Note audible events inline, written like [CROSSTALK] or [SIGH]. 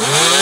Yeah. [LAUGHS]